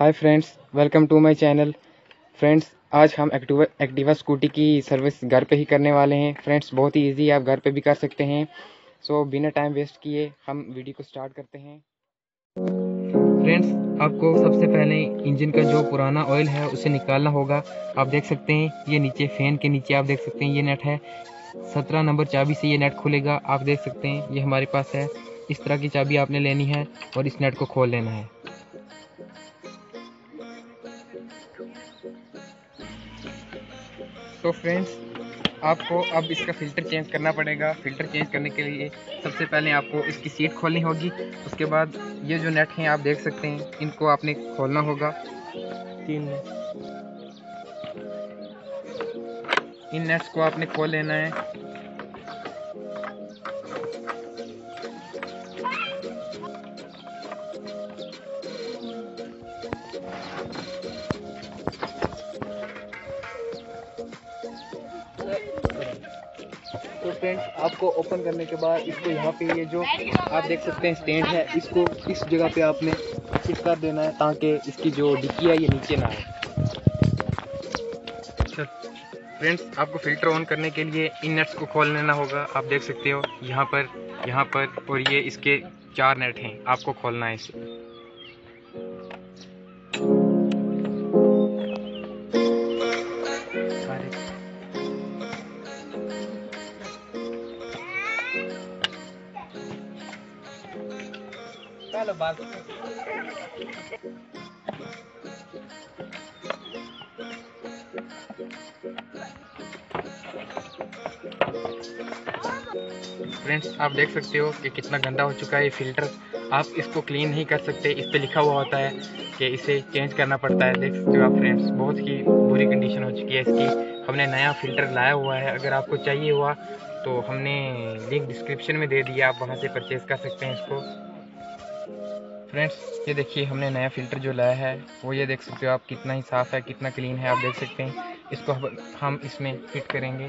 Hi friends welcome to my channel friends आज हम Activa Activa scooty की service घर पे ही करने वाले हैं। फ्रेंड्स बहुत ही इजी आप घर पे भी कर सकते हैं। सो so, बिना टाइम वेस्ट किए हम वीडियो को स्टार्ट करते हैं। फ्रेंड्स आपको सबसे पहले इंजन का जो पुराना ऑयल है उसे निकालना होगा। आप देख सकते हैं ये नीचे फ़ैन के नीचे आप देख सकते हैं ये नेट है। सत्रह नंबर चाबी से ये नेट खुलेगा। आप देख सकते हैं ये हमारे पास है। इस तरह की चाबी आपने लेनी है और इस नेट को खोल लेना है। तो फ्रेंड्स, आपको अब इसका फ़िल्टर चेंज करना पड़ेगा। फ़िल्टर चेंज करने के लिए सबसे पहले आपको इसकी सीट खोलनी होगी। उसके बाद ये जो नेट हैं, आप देख सकते हैं, इनको आपने खोलना होगा। तीन इन नेट्स को आपने खोल लेना है। तो फ्रेंड्स आपको ओपन करने के बाद इसको यहाँ पे ये जो आप देख सकते हैं स्टैंड है, इसको इस जगह पे आपने फिट कर देना है ताकि इसकी जो डिक्की है ये नीचे ना आए फ्रेंड्स आपको फ़िल्टर ऑन करने के लिए इन नेट्स को खोल लेना होगा। आप देख सकते हो, यहाँ पर यहाँ पर, और ये इसके चार नेट हैं। आपको खोलना है इसे। चलो बात। फ्रेंड्स आप देख सकते हो कि कितना गंदा हो चुका है ये फ़िल्टर आप इसको क्लीन नहीं कर सकते, इस पर लिखा हुआ होता है कि इसे चेंज करना पड़ता है। देख सकते हो आप फ्रेंड्स बहुत ही बुरी कंडीशन हो चुकी है इसकी। हमने नया फ़िल्टर लाया हुआ है, अगर आपको चाहिए हुआ तो हमने लिंक डिस्क्रिप्शन में दे दिया, आप वहाँ से परचेज़ कर सकते हैं इसको। फ्रेंड्स ये देखिए, हमने नया फ़िल्टर जो लाया है, वो ये देख सकते हो आप कितना ही साफ़ है, कितना क्लीन है, आप देख सकते हैं। इसको हम इसमें फिट करेंगे।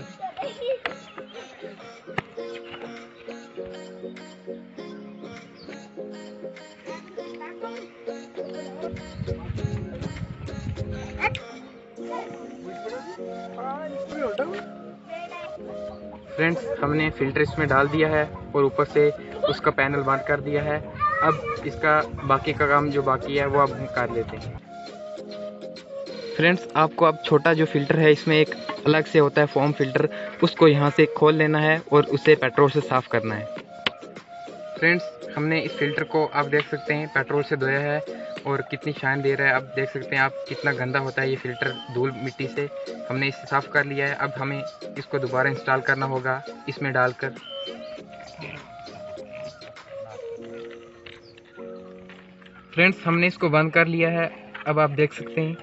फ्रेंड्स हमने फ़िल्टर इसमें डाल दिया है और ऊपर से उसका पैनल बंद कर दिया है। अब इसका बाकी का काम जो बाकी है वो अब हम कर लेते हैं। फ्रेंड्स आपको अब छोटा जो फ़िल्टर है इसमें एक अलग से होता है फॉर्म फ़िल्टर उसको यहाँ से खोल लेना है और उसे पेट्रोल से साफ़ करना है। फ्रेंड्स हमने इस फ़िल्टर को आप देख सकते हैं पेट्रोल से धोया है और कितनी शाइन दे रहा है। अब देख सकते हैं आप कितना गंदा होता है ये फ़िल्टर धूल मिट्टी से। हमने इसे साफ़ कर लिया है। अब हमें इसको दोबारा इंस्टॉल करना होगा इसमें डालकर। फ्रेंड्स हमने इसको बंद कर लिया है। अब आप देख सकते हैं।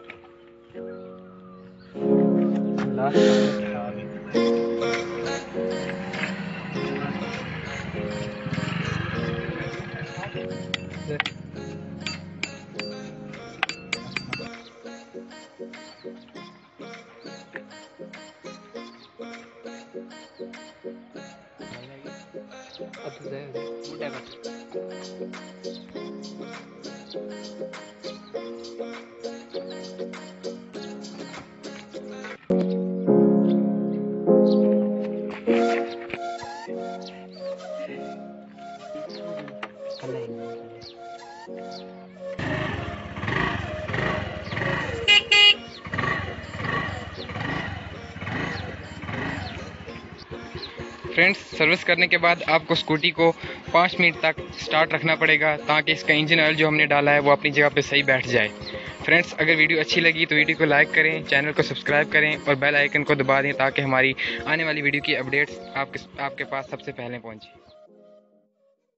फ्रेंड्स सर्विस करने के बाद आपको स्कूटी को पाँच मिनट तक स्टार्ट रखना पड़ेगा, ताकि इसका इंजन ऑयल जो हमने डाला है, वो अपनी जगह पे सही बैठ जाए। फ्रेंड्स अगर वीडियो अच्छी लगी तो वीडियो को लाइक करें चैनल को सब्सक्राइब करें और बेल आइकन को दबा दें, ताकि हमारी आने वाली वीडियो की अपडेट्स आपके आपके पास सबसे पहले पहुँचे।